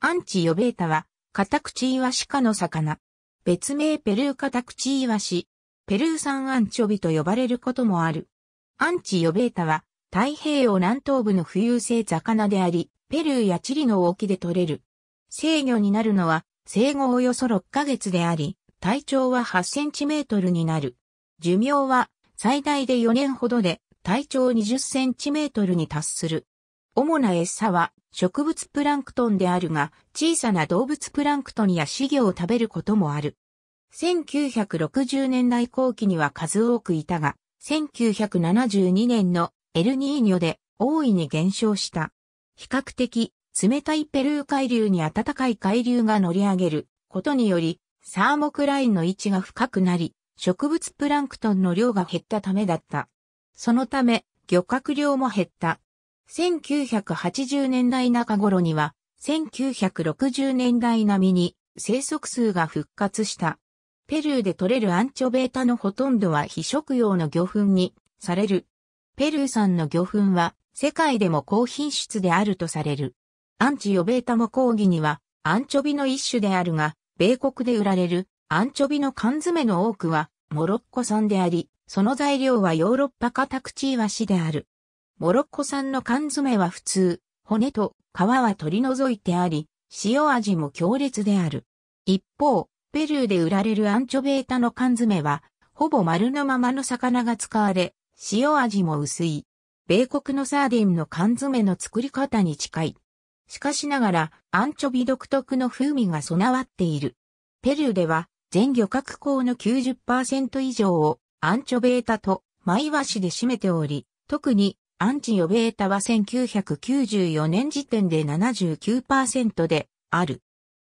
アンチヨベータは、カタクチイワシ科の魚。別名ペルーカタクチイワシ。ペルー産アンチョビと呼ばれることもある。アンチヨベータは、太平洋南東部の浮遊性魚であり、ペルーやチリの沖で取れる。制御になるのは、生後およそ6ヶ月であり、体長は8センチメートルになる。寿命は最大で4年ほどで体長20センチメートルに達する。主な餌は植物プランクトンであるが、小さな動物プランクトンや飼料を食べることもある。1960年代後期には数多くいたが、1972年のエルニーニョで大いに減少した。比較的冷たいペルー海流に暖かい海流が乗り上げることにより、サーモクラインの位置が深くなり、植物プランクトンの量が減ったためだった。そのため、漁獲量も減った。1980年代中頃には、1960年代並みに生息数が復活した。ペルーで取れるアンチョベータのほとんどは非食用の魚粉にされる。ペルー産の魚粉は世界でも高品質であるとされる。アンチヨベータも講義にはアンチョビの一種であるが、米国で売られるアンチョビの缶詰の多くはモロッコ産であり、その材料はヨーロッパカタクチイワシである。モロッコ産の缶詰は普通、骨と皮は取り除いてあり、塩味も強烈である。一方、ペルーで売られるアンチョベータの缶詰は、ほぼ丸のままの魚が使われ、塩味も薄い。米国のサーディンの缶詰の作り方に近い。しかしながら、アンチョビ独特の風味が備わっている。ペルーでは、全漁獲港の90%以上をアンチョベータとマイワシで占めており、特にアンチヨベータは1994年時点で79%である。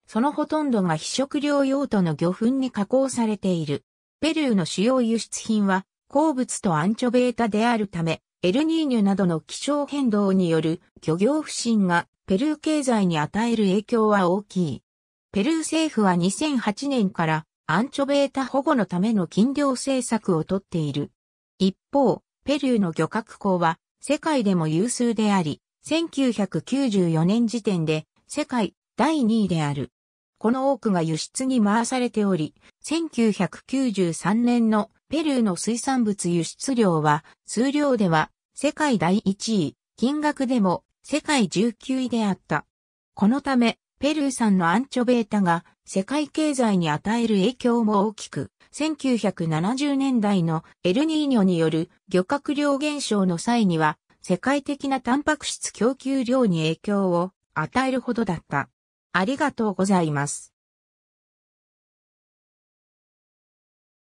そのほとんどが非食料用途の魚粉に加工されている。ペルーの主要輸出品は鉱物とアンチョベータであるため、エルニーニュなどの気象変動による漁業不振がペルー経済に与える影響は大きい。ペルー政府は2008年からアンチョベータ保護のための禁漁政策をとっている。一方、ペルーの漁獲港は世界でも有数であり、1994年時点で世界第2位である。この多くが輸出に回されており、1993年のペルーの水産物輸出量は数量では世界第1位、金額でも世界19位であった。このため、ペルー産のアンチョベータが世界経済に与える影響も大きく、1970年代のエルニーニョによる漁獲量減少の際には、世界的なタンパク質供給量に影響を与えるほどだった。ありがとうございます。